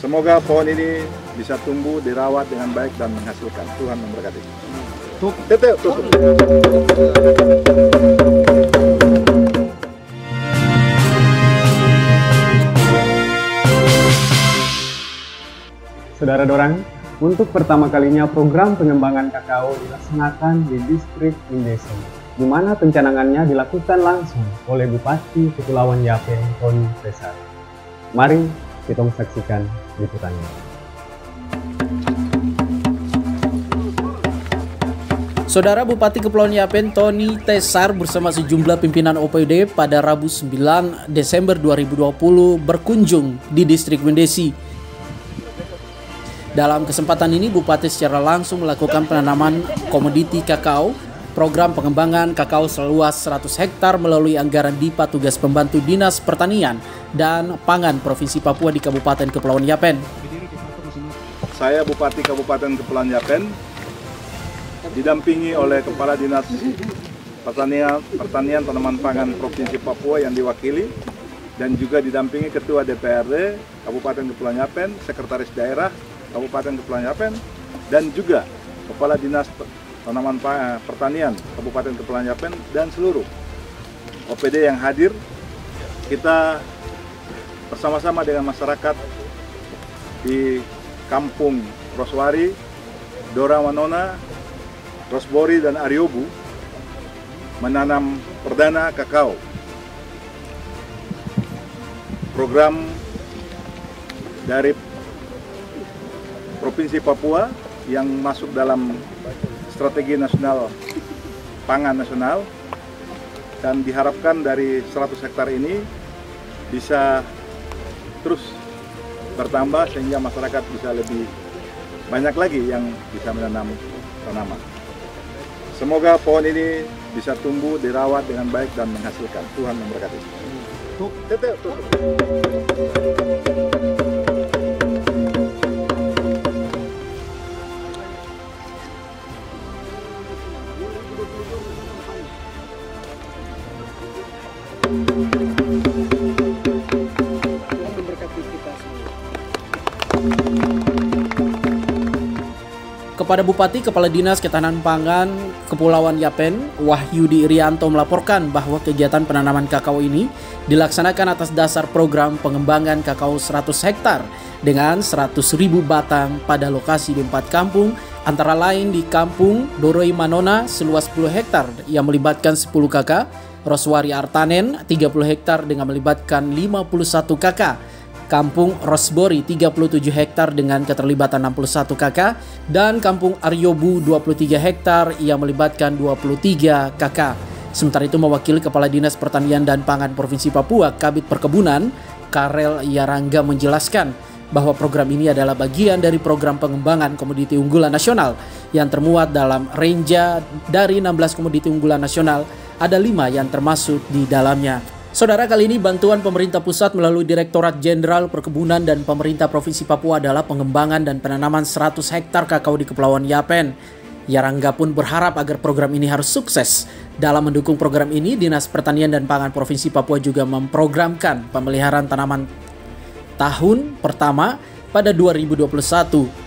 Semoga pohon ini bisa tumbuh, dirawat dengan baik dan menghasilkan. Tuhan memberkati. Tuh. Tetep, tutup. Saudara Dorang, untuk pertama kalinya program pengembangan kakao dilaksanakan di distrik Indesi, di mana pencanangannya dilakukan langsung oleh Bupati Kepulauan Yapen Tony Pesar. Mari kita saksikan liputannya. Saudara Bupati Kepulauan Yapen Tony Tesar bersama sejumlah pimpinan OPD pada Rabu 9 Desember 2020 berkunjung di distrik Wendesi. Dalam kesempatan ini Bupati secara langsung melakukan penanaman komoditi kakao, program pengembangan kakao seluas 100 hektar melalui anggaran DIPA tugas pembantu Dinas Pertanian dan Pangan Provinsi Papua di Kabupaten Kepulauan Yapen. Saya Bupati Kabupaten Kepulauan Yapen didampingi oleh Kepala Dinas Pertanian, Pertanian Tanaman Pangan Provinsi Papua yang diwakili dan juga didampingi Ketua DPRD Kabupaten Kepulauan Yapen, Sekretaris Daerah Kabupaten Kepulauan Yapen, dan juga Kepala Dinas Tanaman Pertanian Kabupaten Kepulauan Yapen dan seluruh OPD yang hadir. Kita bersama-sama dengan masyarakat di Kampung Roswari, Dora Manona, Rosbori dan Ariobu menanam perdana kakao. Program dari Provinsi Papua yang masuk dalam strategi nasional pangan nasional dan diharapkan dari 100 hektar ini bisa terus bertambah sehingga masyarakat bisa lebih banyak lagi yang bisa menanam tanaman. Semoga pohon ini bisa tumbuh, dirawat dengan baik dan menghasilkan. Tuhan memberkati. Tutup. Tutup. Kepada Bupati Kepala Dinas Ketahanan Pangan Kepulauan Yapen, Wahyudi Irianto melaporkan bahwa kegiatan penanaman kakao ini dilaksanakan atas dasar program pengembangan kakao 100 hektar dengan 100 ribu batang pada lokasi di empat kampung antara lain di Kampung Doroi Manona seluas 10 hektar yang melibatkan 10 kakak, Roswari Artanen 30 hektar dengan melibatkan 51 kakak, Kampung Rosbori 37 hektar dengan keterlibatan 61 kakak dan Kampung Aryobu 23 hektar yang melibatkan 23 kakak. Sementara itu mewakili Kepala Dinas Pertanian dan Pangan Provinsi Papua Kabit Perkebunan Karel Yarangga menjelaskan bahwa program ini adalah bagian dari program pengembangan komoditi unggulan nasional yang termuat dalam range dari 16 komoditi unggulan nasional ada lima yang termasuk di dalamnya. Saudara, kali ini bantuan pemerintah pusat melalui Direktorat Jenderal Perkebunan dan Pemerintah Provinsi Papua adalah pengembangan dan penanaman 100 hektar kakao di Kepulauan Yapen. Yarangga pun berharap agar program ini harus sukses. Dalam mendukung program ini, Dinas Pertanian dan Pangan Provinsi Papua juga memprogramkan pemeliharaan tanaman tahun pertama pada 2021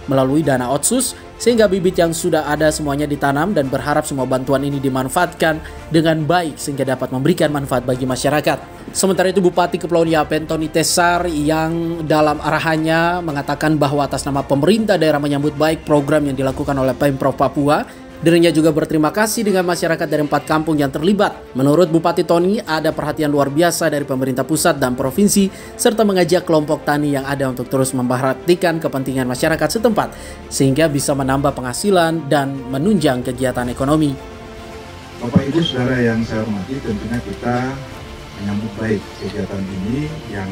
melalui dana otsus sehingga bibit yang sudah ada semuanya ditanam dan berharap semua bantuan ini dimanfaatkan dengan baik sehingga dapat memberikan manfaat bagi masyarakat. Sementara itu Bupati Kepulauan Yapen Tony Tesar yang dalam arahannya mengatakan bahwa atas nama pemerintah daerah menyambut baik program yang dilakukan oleh Pemprov Papua Dirinya juga berterima kasih dengan masyarakat dari empat kampung yang terlibat. Menurut Bupati Tony, ada perhatian luar biasa dari pemerintah pusat dan provinsi, serta mengajak kelompok tani yang ada untuk terus memperhatikan kepentingan masyarakat setempat, sehingga bisa menambah penghasilan dan menunjang kegiatan ekonomi. Bapak Ibu Saudara yang saya hormati, tentunya kita menyambut baik kegiatan ini yang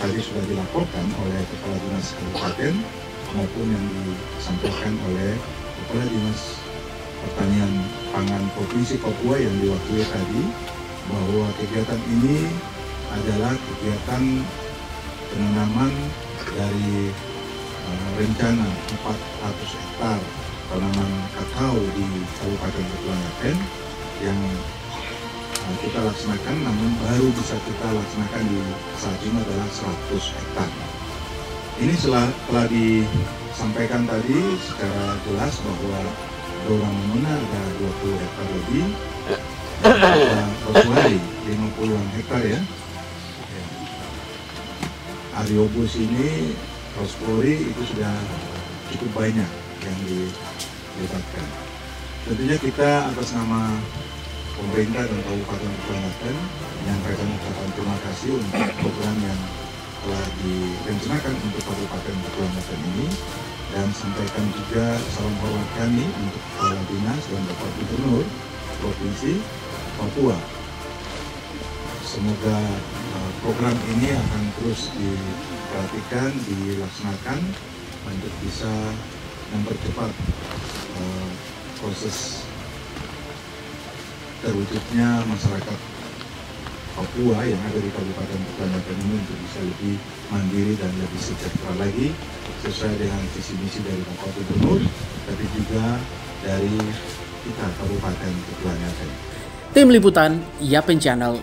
tadi sudah dilaporkan oleh Kepala Dinas Kabupaten maupun yang disampaikan oleh Kepala Dinas Pertanian Pangan Provinsi Papua yang diwakili tadi bahwa kegiatan ini adalah kegiatan penanaman dari uh, rencana 400 hektar tanaman kakao di Kabupaten Kepulauan yang uh, kita laksanakan namun baru bisa kita laksanakan di saat ini adalah 100 hektar. ini telah disampaikan tadi secara jelas bahwa Dorang Menuna ada 20 hektar lebih, dan Rosuari 50-an hektar ya. ya. Ariobus ini, Rospori itu sudah cukup banyak yang dilibatkan. Tentunya kita atas nama pemerintah dan Kabupaten Kecamatan menyampaikan ucapan terima kasih untuk program yang telah direncanakan untuk Kabupaten Kecamatan ini dan sampaikan juga salam hormat kami untuk Kepala Dinas dan Bapak Gubernur Provinsi Papua. Semoga uh, program ini akan terus diperhatikan, dilaksanakan untuk bisa mempercepat uh, proses terwujudnya masyarakat Papua yang ada di Kabupaten Kecamatan ini untuk bisa lebih mandiri dan lebih sejahtera lagi sesuai dengan visi misi dari Bapak Gubernur, tapi juga dari kita Kabupaten Kepulauan Tim Liputan Yapen Channel